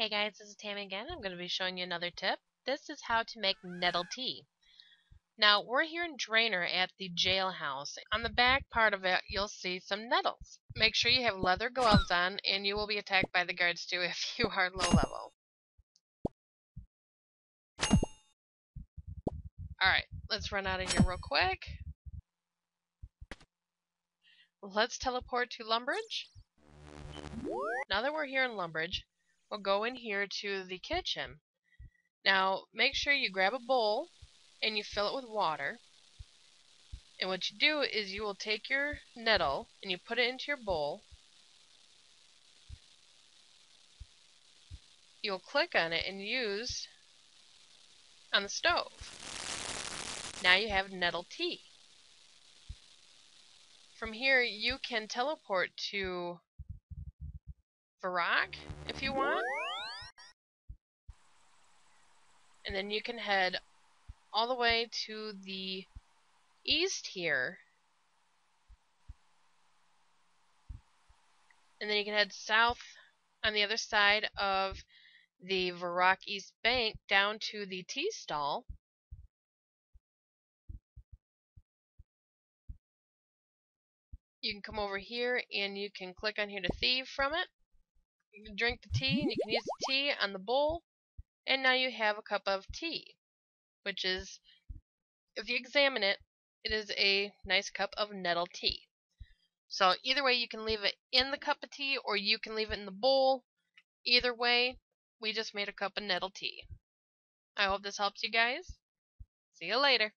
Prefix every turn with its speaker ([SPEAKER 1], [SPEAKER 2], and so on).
[SPEAKER 1] Hey guys, this is Tammy again. I'm going to be showing you another tip. This is how to make nettle tea. Now, we're here in Draynor at the jailhouse. On the back part of it, you'll see some nettles. Make sure you have leather gloves on, and you will be attacked by the guards too if you are low level. Alright, let's run out of here real quick. Let's teleport to Lumbridge. Now that we're here in Lumbridge, we'll go in here to the kitchen. Now, make sure you grab a bowl and you fill it with water. And what you do is you will take your nettle and you put it into your bowl. You'll click on it and use on the stove. Now you have nettle tea. From here you can teleport to Varrock if you want. And then you can head all the way to the east here. And then you can head south on the other side of the Varrock East Bank down to the tea stall. You can come over here and you can click on here to thieve from it. You can drink the tea and you can use the tea on the bowl. And now you have a cup of tea, which is, if you examine it, it is a nice cup of nettle tea. So either way, you can leave it in the cup of tea or you can leave it in the bowl. Either way, we just made a cup of nettle tea. I hope this helps you guys. See you later.